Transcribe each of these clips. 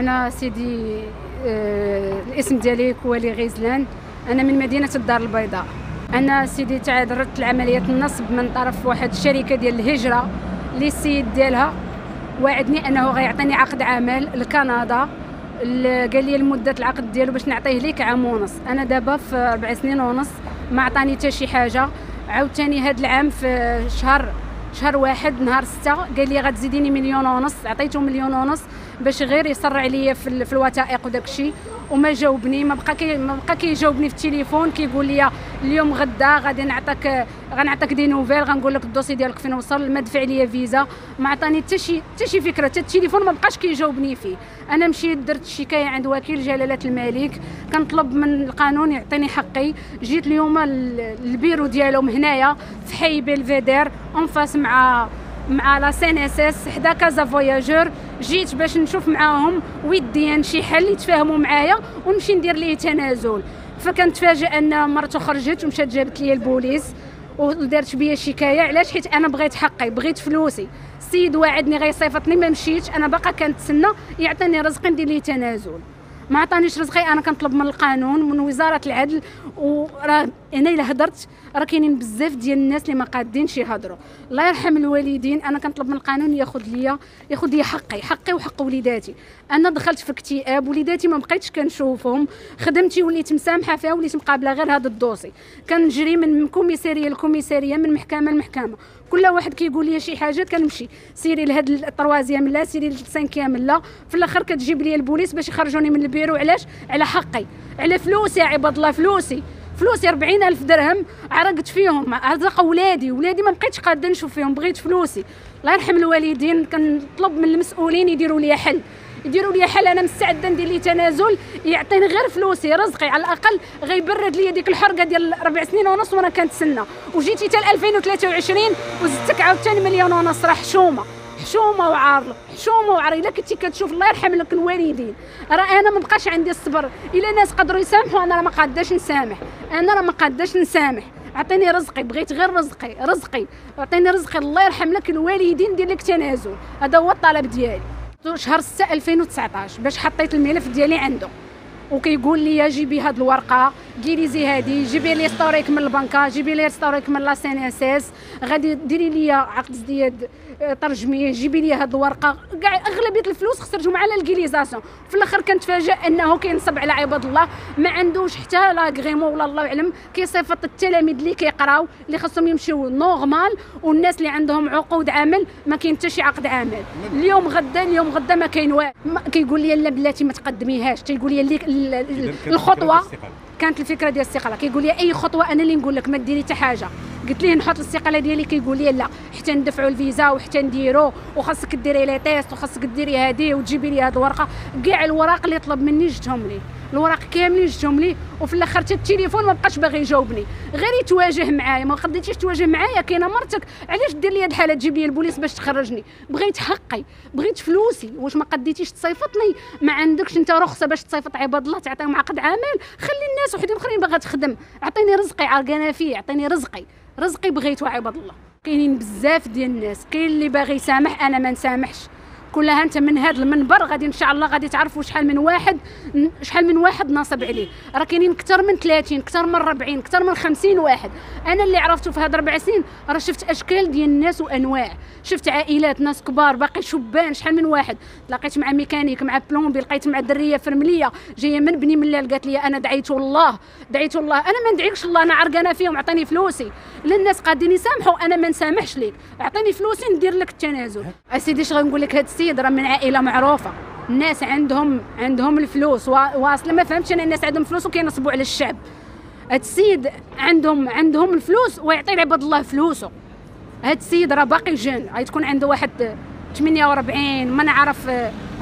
أنا سيدي آه الاسم ديالي كوالي غيزلان. أنا من مدينة الدار البيضاء. أنا سيدي تعرضت لعمليه النصب من طرف واحد الشركة ديال الهجرة اللي السيد ديالها وعدني أنه غيعطيني عقد عمل لكندا. قال لي لمدة العقد ديالو باش نعطيه ليك عام ونص. أنا دابا في أربع سنين ونص ما عطاني حتى شي حاجة. عاوتاني هاد العام في شهر شهر واحد نهار ستة. قال لي غتزيديني مليون ونص عطيته مليون ونص باش غير يسرع ليا في, في الوثائق وداك الشيء. وما جاوبني ما بقى كي ما بقى كيجاوبني في التليفون كيقول لي اليوم غدا غادي نعطيك غنعطيك des nouvelles غنقول لك ال dossier ديالك فين وصل ما دفع لي فيزا ما عطاني حتى شي حتى شي فكرة حتى التليفون ما بقاش كيجاوبني فيه. أنا مشيت درت شكايه عند وكيل جلالة الملك كنطلب من القانون يعطيني حقي. جيت اليوم البيرو ديالهم هنايا حي بلفيدير en face مع مع la CNSS حدا كازا فواياجور جيت باش نشوف معاهم وديا شي حل يتفاهموا معايا ونمشي ندير ليه تنازل فكنتفاجئ ان مرته خرجت ومشات جابت لي البوليس ودارت بيا شكايه علاش حيت أنا بغيت حقي بغيت فلوسي السيد واعدني غيصيفطني ما مشيتش أنا باقا كنتسنى يعطيني رزقي ندير ليه تنازل ما عطانيش رزقي أنا كنطلب من القانون من وزاره العدل وراه أنا الا هضرت راه كاينين بزاف ديال الناس اللي ما قادينش يهضروا. الله يرحم الوالدين أنا كنطلب من القانون ياخذ ليا ياخذ ليا حقي حقي وحق وليداتي. أنا دخلت في اكتئاب وليداتي ما بقيتش كنشوفهم. خدمتي وليت مسامحة فيها وليت مقابلة غير هذا ال dossier. كنجري من كوميسارية لكوميسارية من محكمة لمحكمة. كل واحد كيقول لي شي حاجة كنمشي. سيري لهاد ال troisième لا سيري لل cinquième لا. في الآخر كتجيب لي البوليس باش يخرجوني من البيرو. علاش؟ على حقي. على فلوسي عباد الله فلوسي. فلوسي 40 ألف درهم عرقت فيهم. عزق ولادي ولادي ما بقيتش قاده نشوف فيهم بغيت فلوسي. الله يرحم الوالدين كنطلب من المسؤولين يديروا لي حل. يديروا لي حل أنا مستعدة ندير لي تنازل يعطيني غير فلوسي رزقي على الأقل غيبرد لي ديك الحرقة ديال ربع سنين ونص وأنا كنتسنى. وجيتي حتى 2023 وزدتك عاوتاني مليون ونص راه حشومة. حشومه وعار حشومه وعار إلا كنتي كتشوف الله يرحم لك الوالدين. راه أنا ما بقاش عندي الصبر. إلا الناس قدروا يسامحوا أنا راه ما قاداش نسامح. أنا راه ما قاداش نسامح. عطيني رزقي بغيت غير رزقي رزقي. عطيني رزقي الله يرحم لك الوالدين دير لك تنازل. هذا هو الطلب ديالي. شهر 6 2019 باش حطيت الملف ديالي عنده. وكيقول لي جيبي هاد الورقة. ديري هادي جيبي لي historique من البنكه جيبي لي historique من la CNSS. غادي ديري لي عقد ازدياد ترجميه جيبي لي هاد الورقة. كاع أغلبية الفلوس خسرتهم على ال légalisation. في الآخر كنتفاجئ أنه كينصب على عباد الله ما عندوش حتى لا غريمو ولا الله اعلم كيصيفط التلاميذ اللي كيقراو اللي خاصهم يمشيو normal والناس اللي عندهم عقود عمل ما كاين حتى شي عقد عمل اليوم غدا اليوم غدا ما كاين والو كيقول لي لا بلاتي ما تقدميهاش. تيقول لي الخطوه كانت الفكرة ديال الاستقاله كيقول لي أي خطوة أنا اللي نقول لك ما ديري حتى حاجة. قلت ليه نحط الاستقالة ديالي؟ كيقول لي لا. حتى ندفعوا الفيزا وحتى نديرو. وخاصك ديري لي test وخاصك ديري هادي وتجيبي لي هاد الورقة. كاع الوراق اللي طلب مني جبتهم ليه الوراق كاملين جبتهم ليه وفي الآخر حتى التليفون ما بقاش باغي يجاوبني. غير تواجه معايا ما قديتيش تواجه معايا كاينة مرتك. علاش دير لي هاد الحالة؟ تجيب لي البوليس باش تخرجني. بغيت حقي بغيت فلوسي. واش ما قديتيش تصيفطني؟ ما عندكش انت رخصة باش تصيفط عباد الله تعطيهم عقد عمل خلي الناس وحدين اخرين باغا تخدم. عطيني رزقي عرقانه فيه عطيني رزقي. رزقي بغيتو عباد الله. كاينين بزاف ديال الناس كاين اللي باغي يسامح أنا ما نسامحش. كلها انت من هذا المنبر غادي إن شاء الله غادي تعرفوا شحال من واحد شحال من واحد ناصب عليه. راه كاينين أكثر من 30 أكثر من 40 أكثر من 50 واحد. أنا اللي عرفته في هاد أربع سنين راه شفت أشكال ديال الناس وأنواع. شفت عائلات ناس كبار باقي شبان شحال من واحد. لقيت مع ميكانيك مع بلومبي لقيت مع درية فرملية. جاية من بني ملال قالت لي أنا دعيت الله دعيت الله أنا ما ندعيكش الله أنا عرقانة فيهم عطيني فلوسي. للناس قادين يسامحوا أنا ما نسامحش ليك. عطيني فلوسي ندير لك التنازل. أسيدي اش غنقول لك هاد السيد راه من عائله معروفة. الناس عندهم عندهم الفلوس. واصلة ما فهمتش أنا الناس عندهم فلوس وكينصبوا على الشعب. هاد السيد عندهم عندهم الفلوس ويعطي لعباد الله فلوسه. هاد السيد راه باقي جون غتكون عنده واحد 48 ما نعرف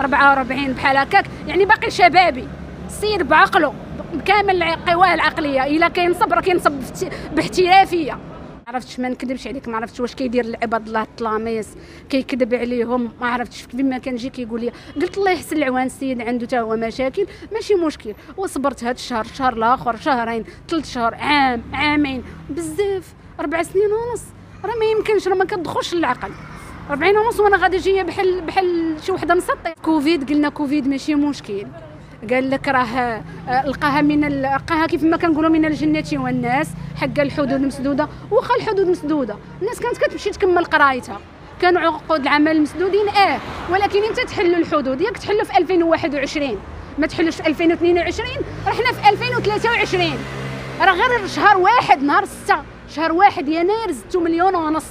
44 بحال هكاك. يعني باقي شبابي. السيد بعقله بكامل قواه العقلية. إلا كينصب راه كينصب باحترافية. عرفتش ما نكذبش عليك ما عرفتش واش كيدير لعباد الله الطلاميس كيكذب عليهم ما عرفتش. فيما كنجي كيقول لي قلت الله يحسن العوان السيد عنده حتى هو مشاكل ماشي مشكل. وصبرت هذا الشهر الشهر الآخر شهرين ثلاث شهور عام عامين بزاف أربع سنين ونص. راه ما يمكنش راه ما كتدخلش للعقل. 40 ونص وأنا غادي جاية بحال بحال شي وحدة مسطي كوفيد قلنا كوفيد ماشي مشكل. قال لك راه لقاها من لقاها كيف ما كنقولوا من الجنه والناس حق الحدود مسدودة. واخا الحدود مسدودة. الناس كانت كتمشي تكمل قرايتها. كانوا عقود العمل مسدودين آه. ولكن انت تحلوا الحدود. ياك تحلوا في 2021 ما تحلوش في 2022 رحنا في 2023 راه غير شهر واحد نهار 6 شهر واحد يناير زدتو مليون ونص.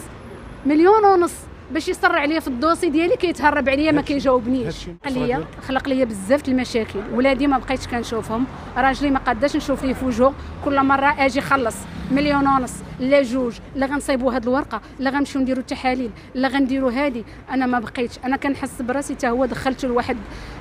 مليون ونص. باش يسرع عليا في الدوسي ديالي كيتهرب عليا ما كيجاوبنيش. ليا خلق ليا بزاف المشاكل. ولادي ما بقيتش كنشوفهم. راجلي ما قاداش نشوف ليه فوجو كل مرة آجي خلص. مليون ونص. لا جوج لا غنصيبوا هاد الورقة لا غنمشيو نديروا التحاليل لا غنديروا هادي. أنا ما بقيتش أنا كنحس براسي حتى هو دخلت لواحد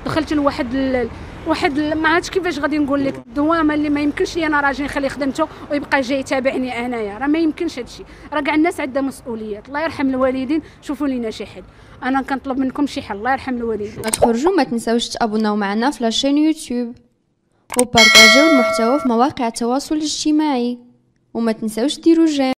دخلت لواحد. واحد ما عرفتش كيفاش غادي نقول لك. الدوامه اللي ما يمكنش لي أنا راجل نخلي خدمته ويبقى جاي يتابعني أنايا. راه ما يمكنش هادشي راه كاع الناس عندها مسؤوليات. الله يرحم الوالدين شوفوا لينا شي حل. أنا كنطلب منكم شي حل. الله يرحم الوالدين. تخرجوا ما تنساوش تـ abonnاو معنا في la chaîne YouTube. و partagيو المحتوى في مواقع التواصل الاجتماعي. وما تنساوش ديروا j'aime.